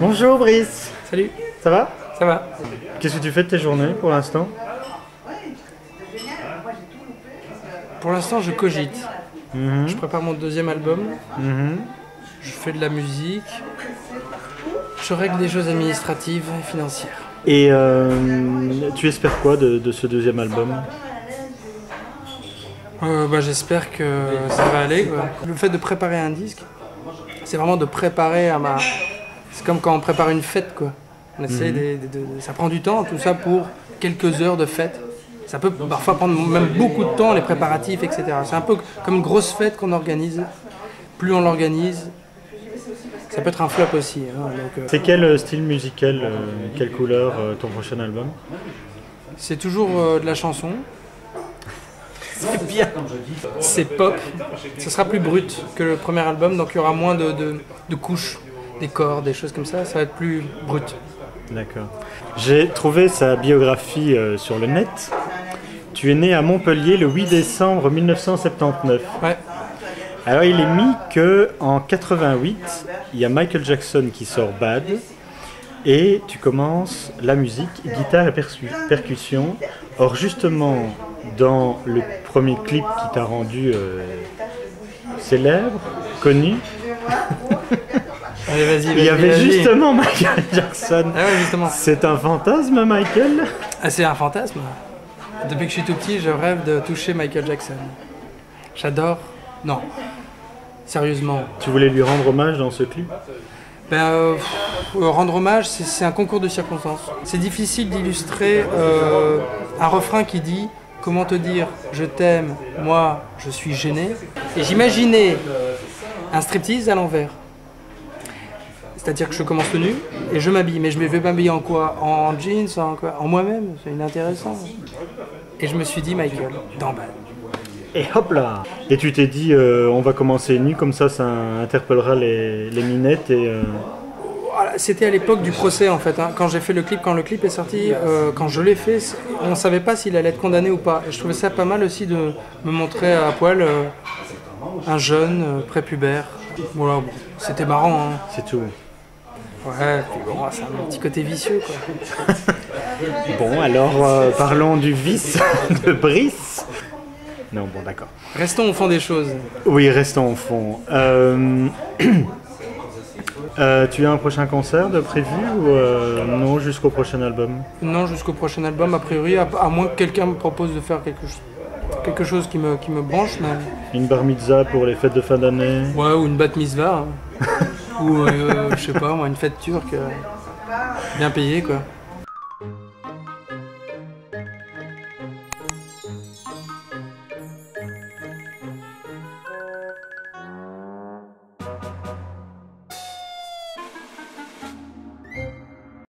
Bonjour Brice, Salut, ça va? Ça va Qu'est-ce que tu fais de tes journées pour l'instant? Pour l'instant, je cogite. Mhm, Je prépare mon deuxième album, mhm. je fais de la musique, je règle des choses administratives et financières. Et euh, tu espères quoi de, de ce deuxième album? Euh, bah, J'espère que ça va aller. quoi. Le fait de préparer un disque, c'est vraiment de préparer à ma. C'est comme quand on prépare une fête, quoi. On essaie Mhm. de- de- de- Ça prend du temps, tout ça pour quelques heures de fête. Ça peut parfois prendre même beaucoup de temps, les préparatifs, etc. C'est un peu comme une grosse fête qu'on organise. Plus on l'organise, ça peut être un flop aussi. hein. Euh, C'est quel euh, style musical, euh, quelle couleur euh, ton prochain album? C'est toujours euh, de la chanson. C'est bien C'est pop. Ce sera plus brut que le premier album, donc il y aura moins de, de- de couches, des corps, des choses comme ça. Ça va être plus brut. D'accord. J'ai trouvé sa biographie euh, sur le net. Tu es né à Montpellier le 8 décembre 1979. Ouais. Alors il est mis que en 88, il y a Michael Jackson qui sort Bad et tu commences la musique, guitare et percu- percussion. Or justement, dans le premier clip qui t'a rendu euh, célèbre, connu, Allez, vas-y, vas-y. il y avait vas-y. justement Michael Jackson. Ah ouais, justement. C'est un fantasme, Michael Ah, c'est un fantasme. Depuis que je suis tout petit, je rêve de toucher Michael Jackson. J'adore. Non. Sérieusement. Tu voulais lui rendre hommage dans ce clip Ben, euh, rendre hommage, c'est- c'est un concours de circonstances. C'est difficile d'illustrer euh, un refrain qui dit Comment te dire, je t'aime, moi, je suis gêné? Et j'imaginais un striptease à l'envers. C'est-à-dire que je commence nu et je m'habille. Mais je vais m'habiller en quoi? En jeans En quoi? En moi-même C'est inintéressant. Et je me suis dit Michael, d'emballe. Et hop là Et tu t'es dit, euh, on va commencer nu, comme ça, ça interpellera les, les minettes et... euh, C'était à l'époque du procès en fait. hein. Quand j'ai fait le clip, quand le clip est sorti, euh, quand je l'ai fait, on ne savait pas s'il allait être condamné ou pas. Et je trouvais ça pas mal aussi de me montrer à poil un jeune prépubère. Voilà, bon, c'était marrant. Hein. C'est tout. Ouais, puis bon, c'est un petit côté vicieux quoi. Bon, alors euh, parlons du vice de Brice. Non, bon, d'accord. Restons au fond des choses. Oui, restons au fond. Euh, euh, tu as un prochain concert de prévu ou non jusqu'au prochain album? Non, jusqu'au prochain album, a priori, à, à moins que quelqu'un me propose de faire quelque, chose- quelque chose qui me, qui me branche, mais... Une bar mitzvah pour les fêtes de fin d'année? Ouais, ou une bat mitzvah. hein. ou, euh, je sais pas, une fête turque. bien payée, quoi.